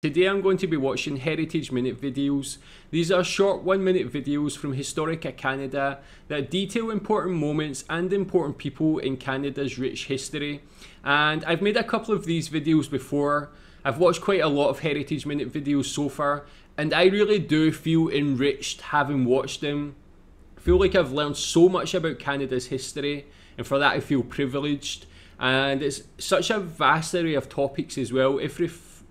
Today I'm going to be watching Heritage Minute videos. These are short one minute videos from Historica Canada that detail important moments and important people in Canada's rich history. And I've made a couple of these videos before. I've watched quite a lot of Heritage Minute videos so far and I really do feel enriched having watched them. I feel like I've learned so much about Canada's history and for that I feel privileged. And it's such a vast array of topics as well. Every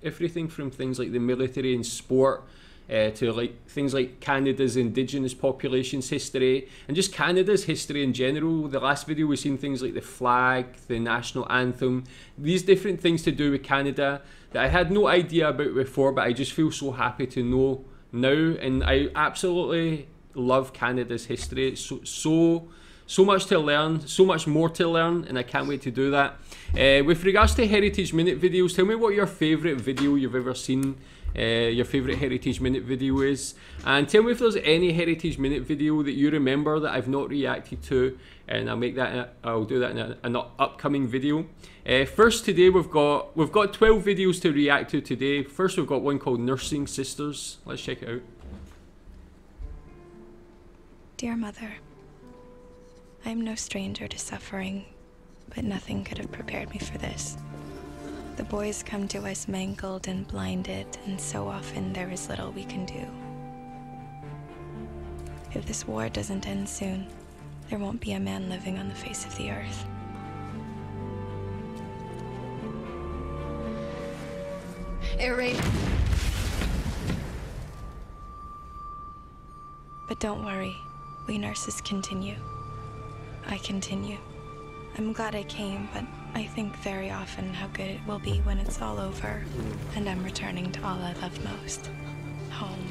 everything from things like the military and sport uh, to like things like Canada's indigenous populations history and just Canada's history in general. The last video we've seen things like the flag, the national anthem, these different things to do with Canada that I had no idea about before, but I just feel so happy to know now, and I absolutely love Canada's history. It's so so so much to learn, so much more to learn, and I can't wait to do that. Uh, with regards to Heritage Minute videos, tell me what your favourite video you've ever seen, uh, your favourite Heritage Minute video is, and tell me if there's any Heritage Minute video that you remember that I've not reacted to, and I'll make that. A, I'll do that in an upcoming video. Uh, first, today we've got we've got 12 videos to react to today. First, we've got one called Nursing Sisters. Let's check it out. Dear Mother. I am no stranger to suffering, but nothing could have prepared me for this. The boys come to us mangled and blinded, and so often there is little we can do. If this war doesn't end soon, there won't be a man living on the face of the earth. Air raid. But don't worry, we nurses continue. I continue. I'm glad I came, but I think very often how good it will be when it's all over and I'm returning to all I love most home.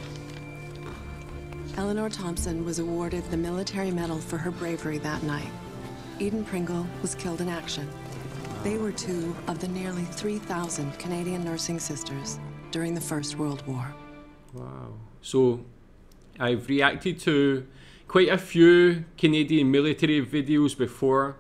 Eleanor Thompson was awarded the Military Medal for her bravery that night. Eden Pringle was killed in action. They were two of the nearly 3,000 Canadian nursing sisters during the First World War. Wow. So I've reacted to quite a few Canadian military videos before,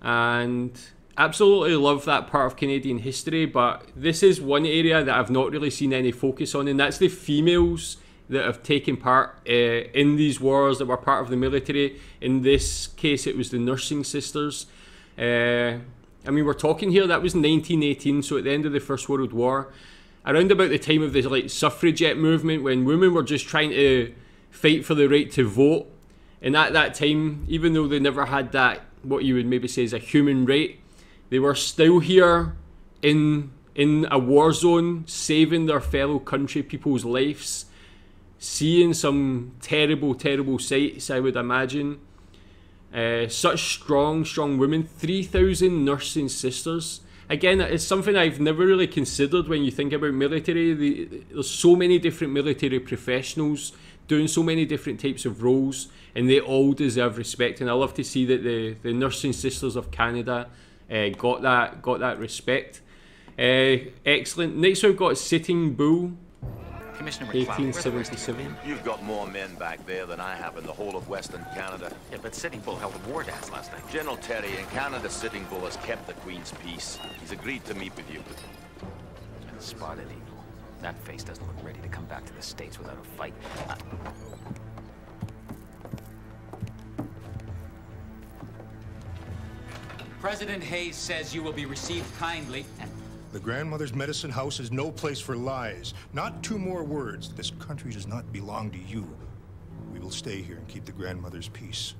and absolutely love that part of Canadian history. But this is one area that I've not really seen any focus on, and that's the females that have taken part uh, in these wars that were part of the military. In this case, it was the nursing sisters. Uh, I mean, we're talking here that was 1918, so at the end of the First World War, around about the time of the like suffragette movement, when women were just trying to fight for the right to vote. And at that time, even though they never had that, what you would maybe say is a human right, they were still here in in a war zone, saving their fellow country people's lives, seeing some terrible, terrible sights, I would imagine. Uh, such strong, strong women, 3,000 nursing sisters. Again, it's something I've never really considered when you think about military. The, there's so many different military professionals doing so many different types of roles, and they all deserve respect. And I love to see that the, the nursing sisters of Canada uh, got that got that respect. Uh, excellent. Next, we've got Sitting Bull. Commissioner 1877. You've got more men back there than I have in the whole of Western Canada. Yeah, but Sitting Bull held a war dance last night. General Terry in Canada, Sitting Bull has kept the Queen's peace. He's agreed to meet with you. And Spotted Eagle. That face doesn't look ready to come back to the States without a fight. Uh President Hayes says you will be received kindly and the grandmother's medicine house is no place for lies. Not two more words. This country does not belong to you. We will stay here and keep the grandmother's peace.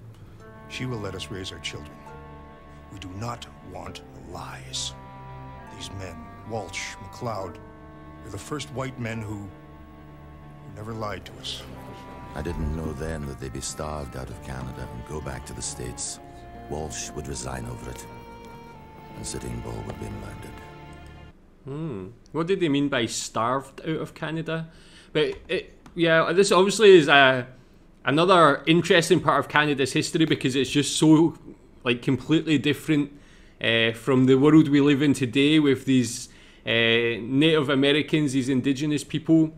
She will let us raise our children. We do not want lies. These men, Walsh, Macleod, you're the first white men who, who never lied to us. I didn't know then that they'd be starved out of Canada and go back to the States. Walsh would resign over it, and Sitting Bull would be murdered. Hmm. What did they mean by starved out of Canada? But it, yeah, this obviously is a another interesting part of Canada's history because it's just so like completely different uh, from the world we live in today with these uh, Native Americans, these indigenous people.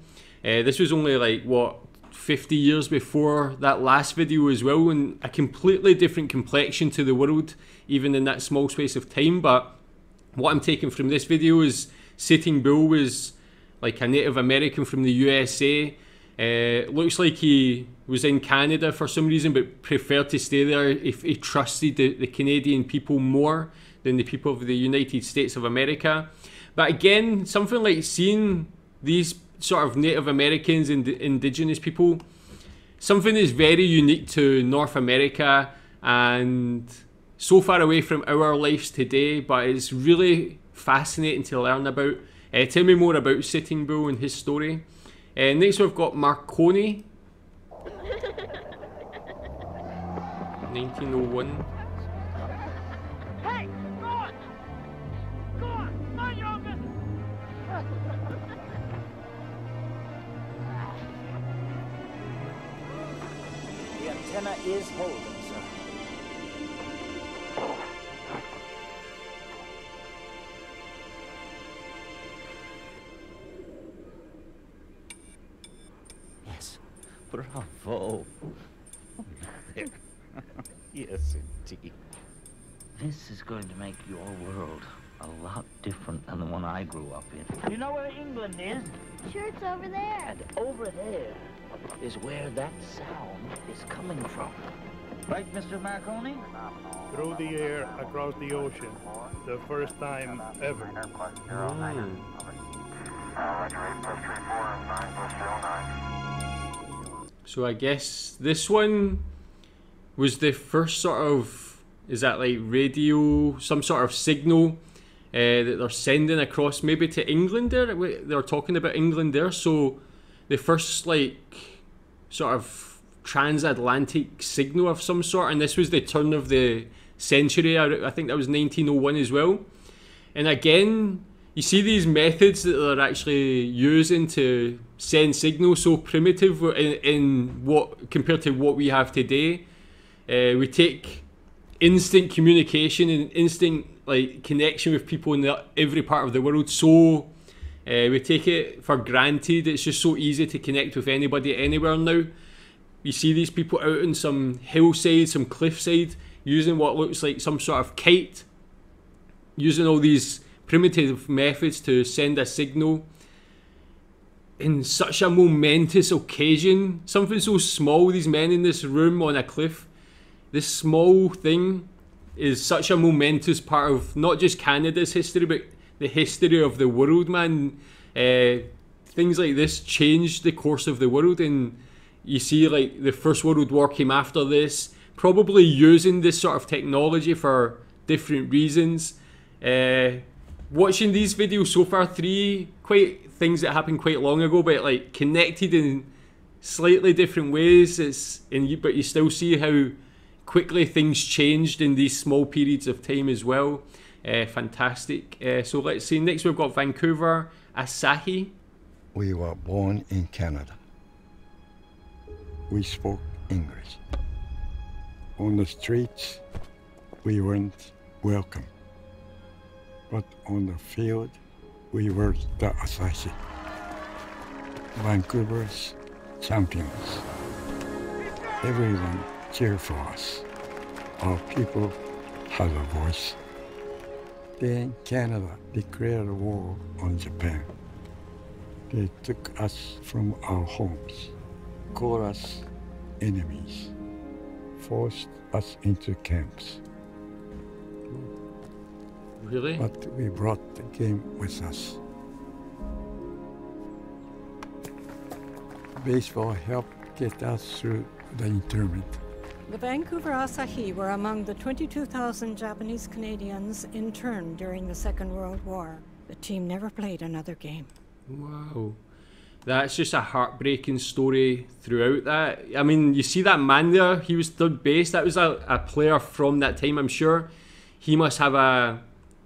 Uh, this was only like what 50 years before that last video as well, and a completely different complexion to the world, even in that small space of time. But what I'm taking from this video is Sitting Bull was like a Native American from the USA. Uh, looks like he was in Canada for some reason, but preferred to stay there if he trusted the, the Canadian people more than the people of the United States of America. But again, something like seeing these sort of Native Americans and indigenous people, something that's very unique to North America and so far away from our lives today, but it's really fascinating to learn about. Uh, tell me more about Sitting Bull and his story. Uh, next, we've got Marconi. 1901. Antenna is holding, sir. Yes, bravo. There. yes, indeed. This is going to make your world a lot different than the one I grew up in. You know where England is? Sure, it's over there. And over there is where that sound is coming from. Right, Mr. Marconi? Through the air, across the ocean. The first time ever. Mm. So I guess this one was the first sort of is that like radio, some sort of signal uh, that they're sending across maybe to England there. They're talking about England there. So the first like sort of transatlantic signal of some sort, and this was the turn of the century. I, think that was 1901 as well. And again, you see these methods that they're actually using to send signals so primitive in, in what compared to what we have today. Uh, we take instant communication and instant like connection with people in the, every part of the world so uh, we take it for granted. It's just so easy to connect with anybody anywhere now. You see these people out on some hillside, some cliffside, using what looks like some sort of kite, using all these primitive methods to send a signal in such a momentous occasion. Something so small, these men in this room on a cliff, this small thing is such a momentous part of not just Canada's history, but the history of the world, man. Uh, things like this changed the course of the world, and you see, like the First World War came after this, probably using this sort of technology for different reasons. Uh, watching these videos so far, three quite things that happened quite long ago, but like connected in slightly different ways. It's and you, but you still see how quickly things changed in these small periods of time as well. Uh, fantastic. Uh, so let's see. Next, we've got Vancouver Asahi. We were born in Canada. We spoke English. On the streets, we weren't welcome. But on the field, we were the Asahi. Vancouver's champions. Everyone cheered for us. Our people had a voice. Then Canada declared war on Japan. They took us from our homes, called us enemies, forced us into camps. Really? But we brought the game with us. Baseball helped get us through the internment. The Vancouver Asahi were among the 22,000 Japanese Canadians interned during the Second World War. The team never played another game. Wow. That's just a heartbreaking story throughout that. I mean, you see that man there, he was third base. That was a, a player from that time, I'm sure. He must have a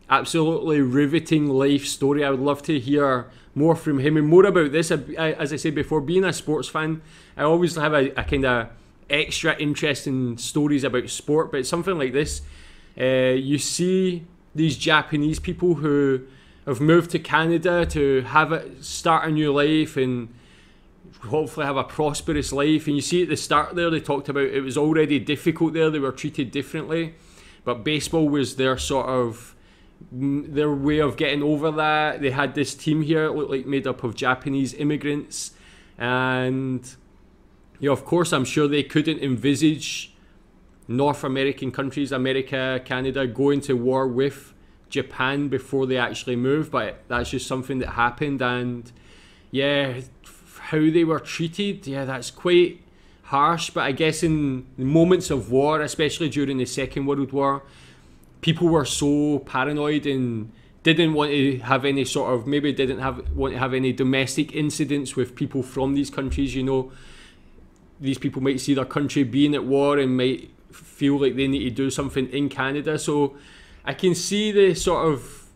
absolutely riveting life story. I would love to hear more from him and more about this. As I said before, being a sports fan, I always have a, a kind of extra interesting stories about sport, but something like this, uh, you see these Japanese people who have moved to Canada to have it start a new life and hopefully have a prosperous life. And you see at the start there, they talked about it was already difficult there, they were treated differently, but baseball was their sort of their way of getting over that. They had this team here, it looked like made up of Japanese immigrants, and you know, of course, I'm sure they couldn't envisage North American countries, America, Canada, going to war with Japan before they actually moved, but that's just something that happened, and yeah, how they were treated, yeah, that's quite harsh. But I guess in moments of war, especially during the Second World War, people were so paranoid and didn't want to have any sort of maybe didn't have want to have any domestic incidents with people from these countries. You know, these people might see their country being at war and might feel like they need to do something in Canada. So I can see the sort of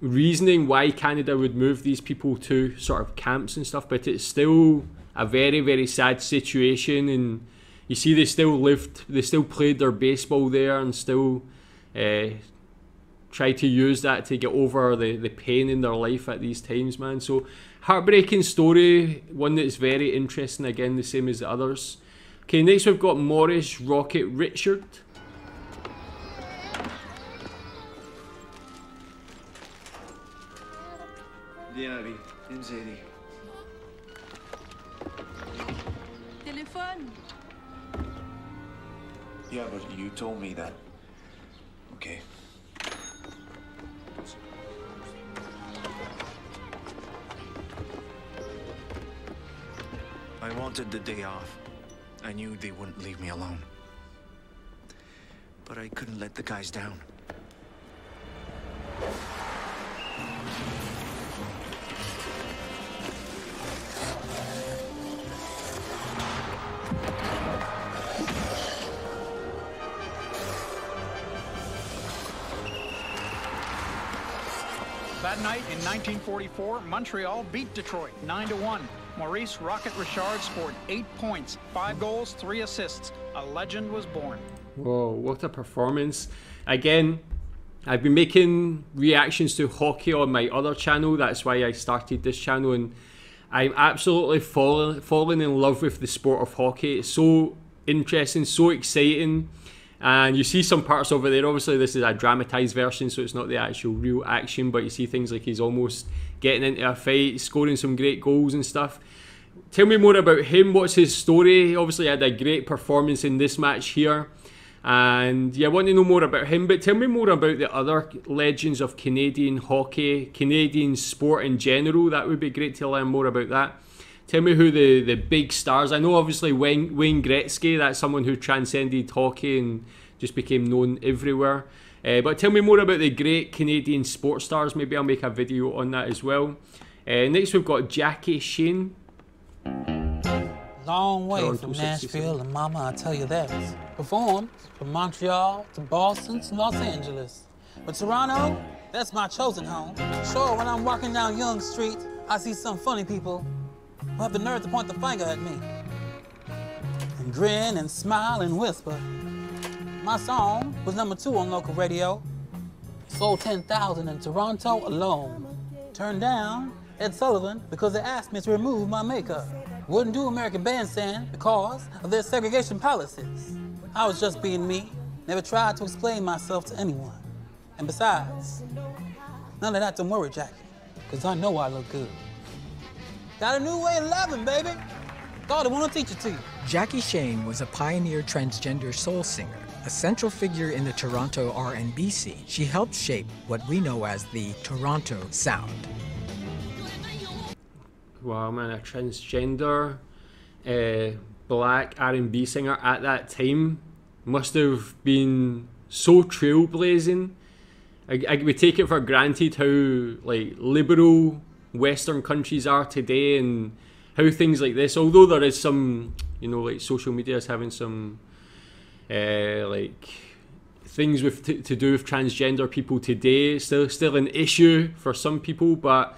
reasoning why Canada would move these people to sort of camps and stuff, but it's still a very very sad situation and you see they still lived they still played their baseball there and still uh, try to use that to get over the, the pain in their life at these times, man. So, heartbreaking story, one that's very interesting, again, the same as the others. Okay, next we've got Maurice Rocket Richard. Diary, Inzeri. Telephone. Yeah, but you told me that I wanted the day off. I knew they wouldn't leave me alone. But I couldn't let the guys down. That night in 1944, Montreal beat Detroit 9 to 1. Maurice Rocket Richard scored eight points, five goals, three assists. A legend was born. Whoa, what a performance. Again, I've been making reactions to hockey on my other channel. That's why I started this channel. And I'm absolutely falling, falling in love with the sport of hockey. It's so interesting, so exciting. And you see some parts over there. Obviously, this is a dramatized version, so it's not the actual real action, but you see things like he's almost getting into a fight, scoring some great goals and stuff. Tell me more about him. What's his story? Obviously, had a great performance in this match here. And yeah, I want to know more about him, but tell me more about the other legends of Canadian hockey, Canadian sport in general. That would be great to learn more about that. Tell me who the, the big stars. I know obviously Wayne, Wayne Gretzky. That's someone who transcended hockey and just became known everywhere. Uh, but tell me more about the great Canadian sports stars. Maybe I'll make a video on that as well. Uh, next, we've got Jackie Shane. Long way Toronto from Nashville and Mama, I tell you that. Performed from Montreal to Boston to Los Angeles. But Toronto, that's my chosen home. Sure, when I'm walking down Yonge Street, I see some funny people who have the nerve to point the finger at me and grin and smile and whisper. My song was number two on local radio. Sold 10,000 in Toronto alone. Turned down Ed Sullivan because they asked me to remove my makeup. Wouldn't do American Bandstand because of their segregation policies. I was just being me, never tried to explain myself to anyone. And besides, none of that don't worry, Jackie, because I know I look good. Got a new way of loving, baby. Thought I want to teach it to you. Jackie Shane was a pioneer transgender soul singer, a central figure in the Toronto R&B scene. She helped shape what we know as the Toronto sound. Wow, man, a transgender uh, black R&B singer at that time must have been so trailblazing. I, I we take it for granted how like liberal Western countries are today and how things like this, although there is some, you know, like social media is having some, uh, like things with t- to do with transgender people today, still still an issue for some people. But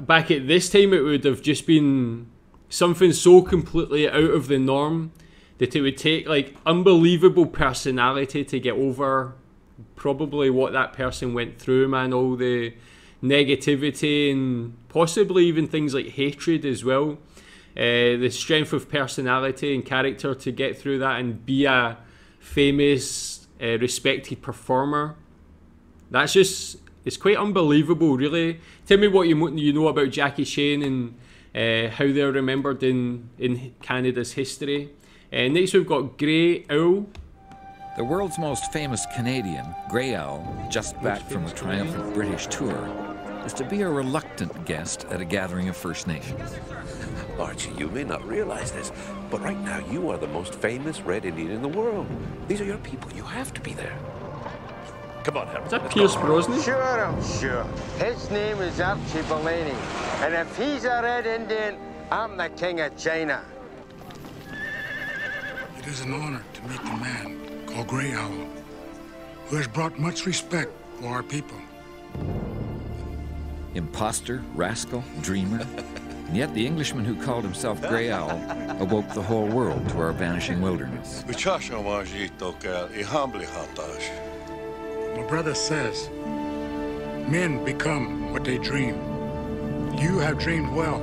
back at this time, it would have just been something so completely out of the norm that it would take like unbelievable personality to get over probably what that person went through, man. All the negativity and possibly even things like hatred as well. Uh, the strength of personality and character to get through that and be a famous, uh, respected performer. that's just it's quite unbelievable, really. Tell me what you you know about Jackie Shane and uh, how they're remembered in in Canada's history. Uh, next, we've got Grey Owl. The world's most famous Canadian, Grey Owl, just back from a triumphant British tour, is to be a reluctant guest at a gathering of First Nations. Archie, you may not realize this, but right now you are the most famous Red Indian in the world. These are your people. You have to be there. Come on, Harold. Is that Pierce Brosnan? Sure, I'm sure. His name is Archie Belaney. And if he's a Red Indian, I'm the King of China. It is an honor to meet the man called Grey Owl, who has brought much respect for our people. Imposter, rascal, dreamer. And yet the Englishman who called himself Grey Owl awoke the whole world to our vanishing wilderness. My brother says, men become what they dream. You have dreamed well.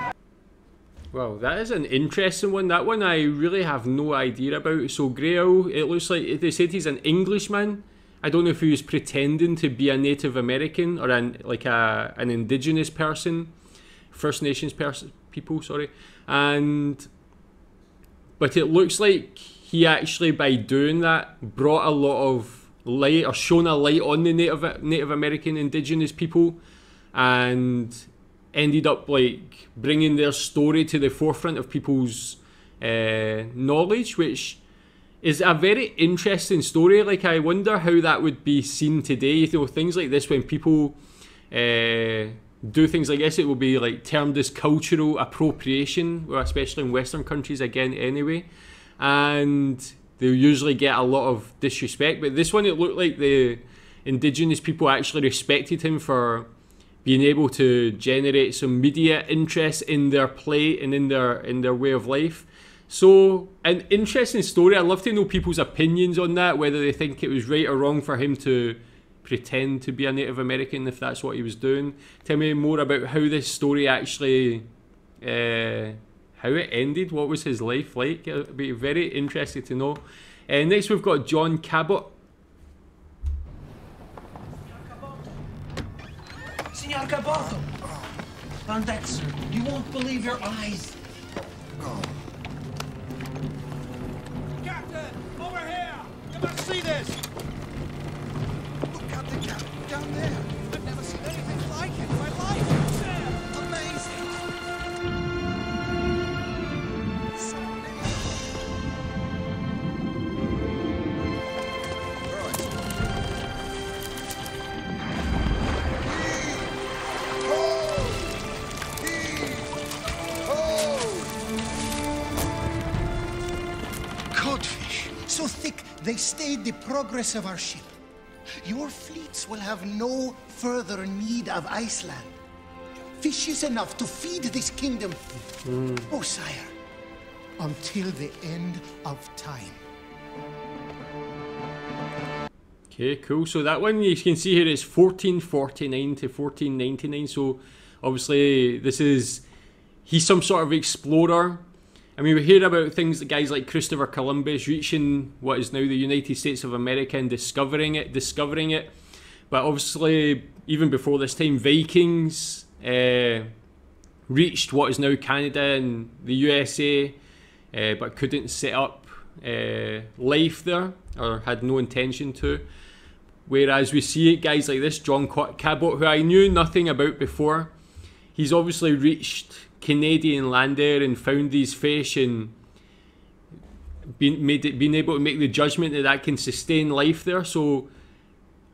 Well, that is an interesting one. That one I really have no idea about. So Owl, it looks like they said he's an Englishman. I don't know if he was pretending to be a Native American or an like a an indigenous person, First Nations person people, sorry. And but it looks like he actually by doing that brought a lot of light or shone a light on the Native Native American indigenous people and ended up like bringing their story to the forefront of people's uh, knowledge, which is a very interesting story. Like I wonder how that would be seen today. You know, things like this when people uh, do things like this, it will be like termed as cultural appropriation, especially in Western countries again. Anyway, and they'll usually get a lot of disrespect. But this one, it looked like the indigenous people actually respected him for being able to generate some media interest in their play and in their in their way of life. So an interesting story. I'd love to know people's opinions on that, whether they think it was right or wrong for him to pretend to be a Native American if that's what he was doing. Tell me more about how this story actually uh, how it ended. What was his life like? It'd be very interesting to know. Uh, next, we've got John Cabot. Senor Caboto! On deck, sir. You won't believe your eyes. Captain! Over here! You must see this! They stayed the progress of our ship. Your fleets will have no further need of Iceland. Fish is enough to feed this kingdom. Hmm. Oh, sire, until the end of time. Okay, cool. So that one you can see here is 1449 to 1499. So obviously this is he's some sort of explorer. I mean, we hear about things that guys like Christopher Columbus reaching what is now the United States of America and discovering it, discovering it. But obviously, even before this time, Vikings uh, reached what is now Canada and the USA, uh, but couldn't set up uh, life there or had no intention to. Whereas we see it, guys like this, John Cabot, who I knew nothing about before, he's obviously reached Canadian land there and found these fish and been made it, been able to make the judgment that that can sustain life there. So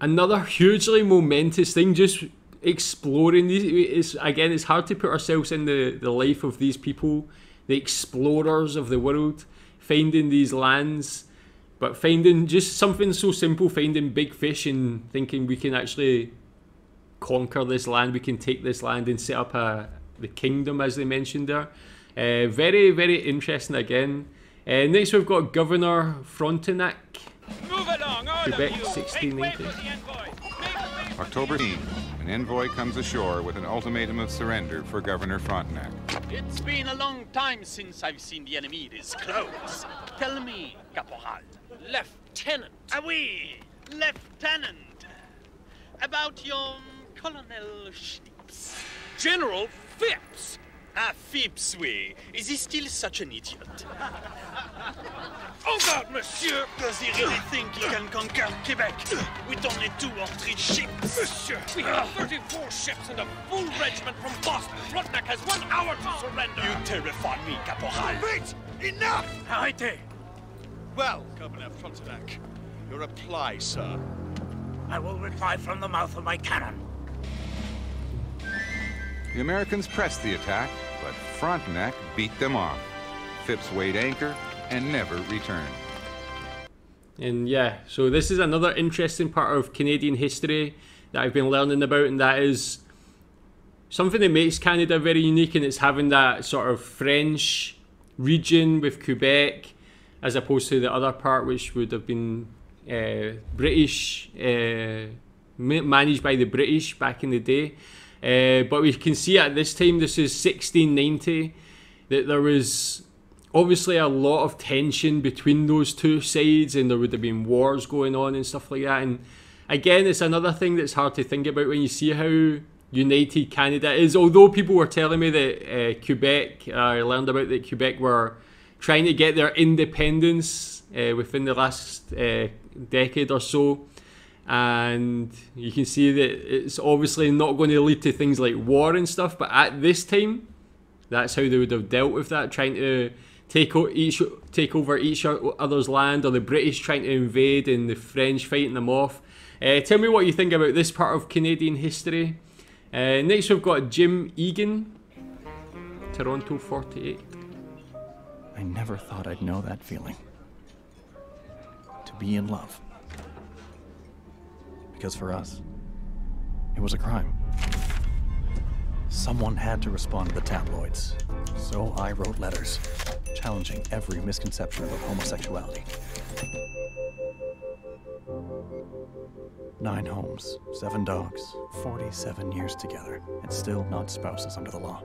another hugely momentous thing, just exploring these. It's again, it's hard to put ourselves in the the life of these people, the explorers of the world, finding these lands. But finding just something so simple, finding big fish and thinking we can actually conquer this land, we can take this land and set up a, the kingdom, as they mentioned there. Uh, very, very interesting again. Uh, next, we've got Governor Frontenac, Move along, all Quebec, of you! 1690. Make way for the envoy! October 8, an envoy comes ashore with an ultimatum of surrender for Governor Frontenac. It's been a long time since I've seen the enemy is close. Tell me, Caporal. Lieutenant. Ah oui, Lieutenant. About your Colonel Phipps. General Phipps. Ah, Phipps, oui. Is he still such an idiot? oh God, monsieur! Does he really think he can conquer Quebec with only two or three ships? Monsieur! We have 34 ships and a full regiment from Boston. Frontenac has one hour to surrender. You terrify me, Caporal. Wait! Enough! Arrêtez! Well, Governor Frontenac, your reply, sir. I will reply from the mouth of my cannon. The Americans pressed the attack, but Frontenac beat them off. Phipps weighed anchor and never returned. And yeah, so this is another interesting part of Canadian history that I've been learning about, and that is something that makes Canada very unique, and it's having that sort of French region with Quebec, as opposed to the other part, which would have been uh, British, uh, managed by the British back in the day. Uh, but we can see at this time, this is 1690, that there was obviously a lot of tension between those two sides, and there would have been wars going on and stuff like that. And again, it's another thing that's hard to think about when you see how united Canada is. Although people were telling me that uh, Quebec, uh, I learned about that Quebec were trying to get their independence uh, within the last uh, decade or so and you can see that it's obviously not going to lead to things like war and stuff. But at this time, that's how they would have dealt with that, trying to take each take over each other's land, or the British trying to invade and the French fighting them off. Uh, tell me what you think about this part of Canadian history. Uh, next, we've got Jim Egan, Toronto 48. I never thought I'd know that feeling. To be in love because for us, it was a crime. Someone had to respond to the tabloids, so I wrote letters, challenging every misconception about homosexuality. Nine homes, seven dogs, 47 years together, and still not spouses under the law.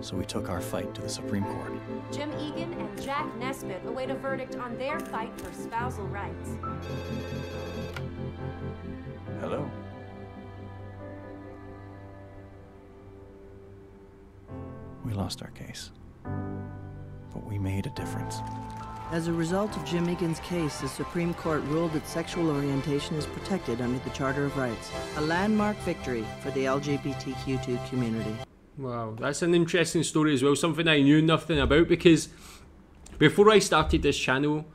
So we took our fight to the Supreme Court. Jim Egan and Jack Nesbit await a verdict on their fight for spousal rights. Hello? We lost our case. But we made a difference. As a result of Jim Egan's case, the Supreme Court ruled that sexual orientation is protected under the Charter of Rights. A landmark victory for the LGBTQ2 community. Wow, that's an interesting story as well. Something I knew nothing about because before I started this channel,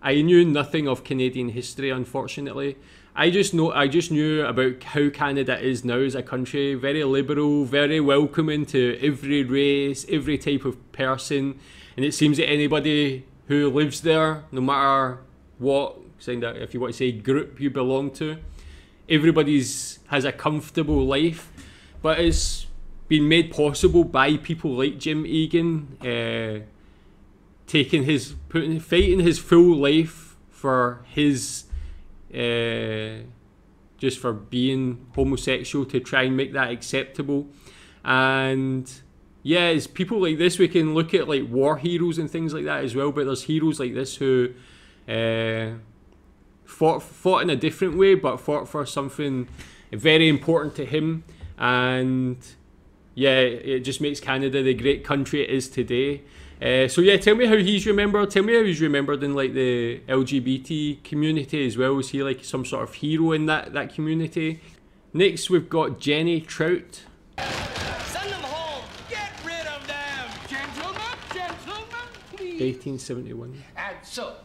I knew nothing of Canadian history, unfortunately. I just know I just knew about how Canada is now as a country, very liberal, very welcoming to every race, every type of person, and it seems that anybody who lives there, no matter what, if you want to say group you belong to, everybody's has a comfortable life, but it's been made possible by people like Jim Egan, uh, taking his putting fighting his full life for his uh, just for being homosexual to try and make that acceptable. And yeah, it's people like this we can look at like war heroes and things like that as well. But there's heroes like this who uh, fought fought in a different way, but fought for something very important to him. And yeah, it just makes Canada the great country it is today. Uh, so yeah, tell me how he's remembered. Tell me how he's remembered in like the LGBT community as well. Is he like some sort of hero in that that community? Next, we've got Jenny Trout. Send them home. Get rid of them, gentlemen, gentlemen, please. 1871. And so,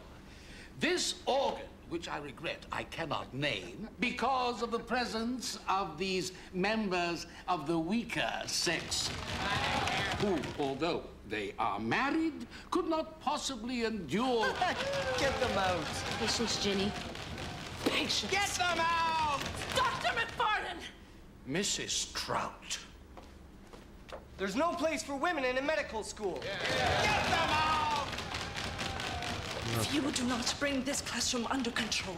this organ which I regret I cannot name, because of the presence of these members of the weaker sex, who, although they are married, could not possibly endure. Get them out. Patience, Jenny. Patience. Get them out! Dr. McFarland! Mrs. Trout. There's no place for women in a medical school. Get them out! If you do not bring this classroom under control,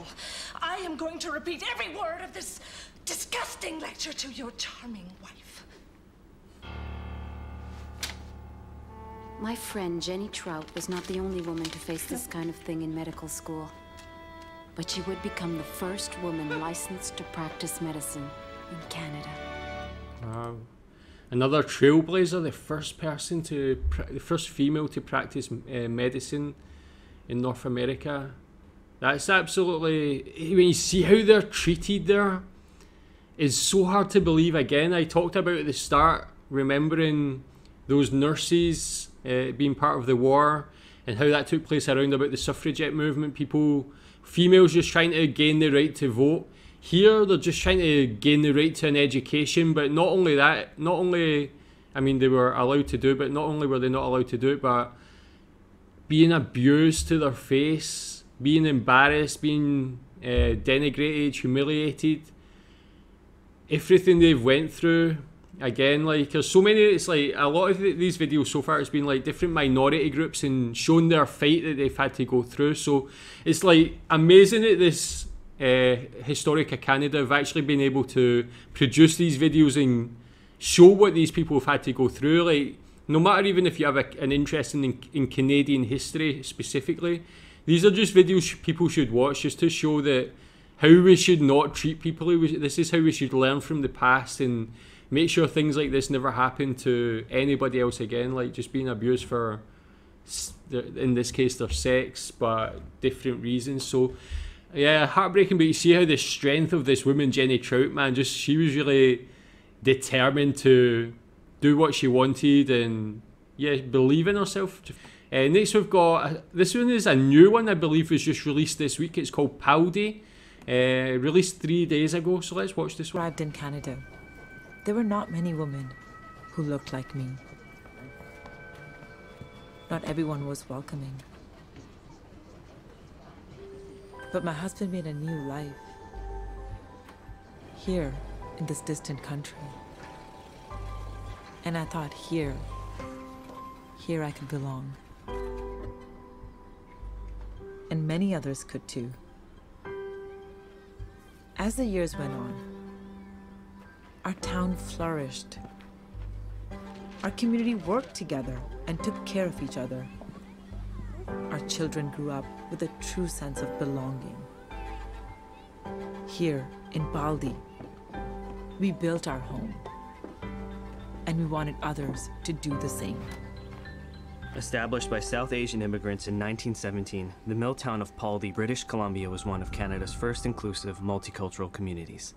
I am going to repeat every word of this disgusting lecture to your charming wife. My friend Jenny Trout was not the only woman to face this kind of thing in medical school. But she would become the first woman licensed to practice medicine in Canada. Wow. Another trailblazer, the first person to, the first female to practice uh, medicine in North America. That's absolutely, when you see how they're treated there, is so hard to believe. Again, I talked about at the start, remembering those nurses uh, being part of the war and how that took place around about the suffragette movement. People, females just trying to gain the right to vote. Here, they're just trying to gain the right to an education, but not only that, not only, I mean, they were allowed to do it, but not only were they not allowed to do it, but being abused to their face, being embarrassed, being uh, denigrated, humiliated, everything they've went through. Again, like there's so many. It's like a lot of these videos so far. It's been like different minority groups and shown their fight that they've had to go through. So it's like amazing that this uh, Historica Canada have actually been able to produce these videos and show what these people have had to go through. Like no matter even if you have a, an interest in, in Canadian history specifically, these are just videos people should watch just to show that how we should not treat people. This is how we should learn from the past and make sure things like this never happen to anybody else again. Like just being abused for, in this case, their sex, but different reasons. So, yeah, heartbreaking. But you see how the strength of this woman, Jenny Trout, man, just she was really determined to do what she wanted and yeah, believe in herself. Uh, next, we've got uh, this one is a new one I believe was just released this week. It's called Paldi, uh, released three days ago. So let's watch this one. Arrived in Canada. There were not many women who looked like me. Not everyone was welcoming. But my husband made a new life here in this distant country. And I thought here, here I could belong. And many others could too. As the years went on, our town flourished. Our community worked together and took care of each other. Our children grew up with a true sense of belonging. Here in Paldi, we built our home and we wanted others to do the same. Established by South Asian immigrants in 1917, the mill town of Paldi, British Columbia was one of Canada's first inclusive multicultural communities.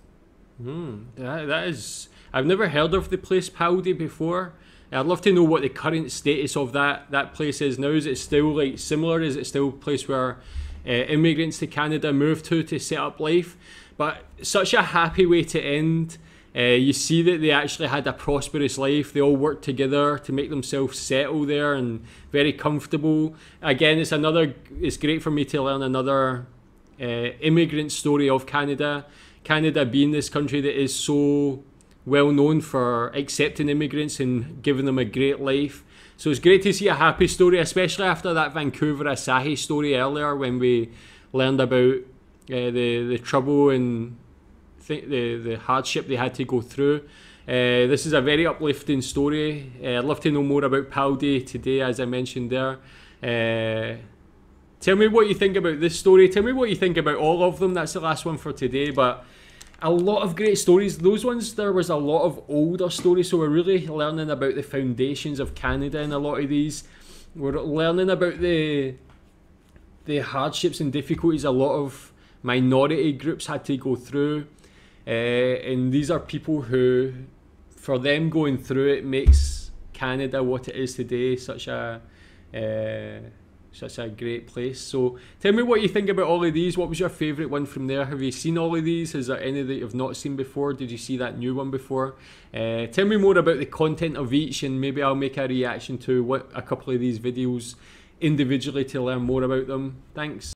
Hmm, that, that is. I've never heard of the place Paldi before. I'd love to know what the current status of that, that place is now. Is it still like similar? Is it still a place where uh, immigrants to Canada move to to set up life? But such a happy way to end uh, you see that they actually had a prosperous life. They all worked together to make themselves settle there and very comfortable. Again, it's another. It's great for me to learn another uh, immigrant story of Canada. Canada being this country that is so well known for accepting immigrants and giving them a great life. So it's great to see a happy story, especially after that Vancouver Asahi story earlier when we learned about uh, the the trouble and th- the the hardship they had to go through. Uh, this is a very uplifting story. Uh, I'd love to know more about Paldi today, as I mentioned there. Uh, tell me what you think about this story. Tell me what you think about all of them. That's the last one for today, but a lot of great stories. Those ones, there was a lot of older stories, so we're really learning about the foundations of Canada in a lot of these. We're learning about the the hardships and difficulties a lot of minority groups had to go through. Uh, and these are people who, for them going through it, makes Canada what it is today such a uh, such a great place. So tell me what you think about all of these. What was your favourite one from there? Have you seen all of these? Is there any that you've not seen before? Did you see that new one before? Uh, tell me more about the content of each, and maybe I'll make a reaction to what a couple of these videos individually to learn more about them. Thanks.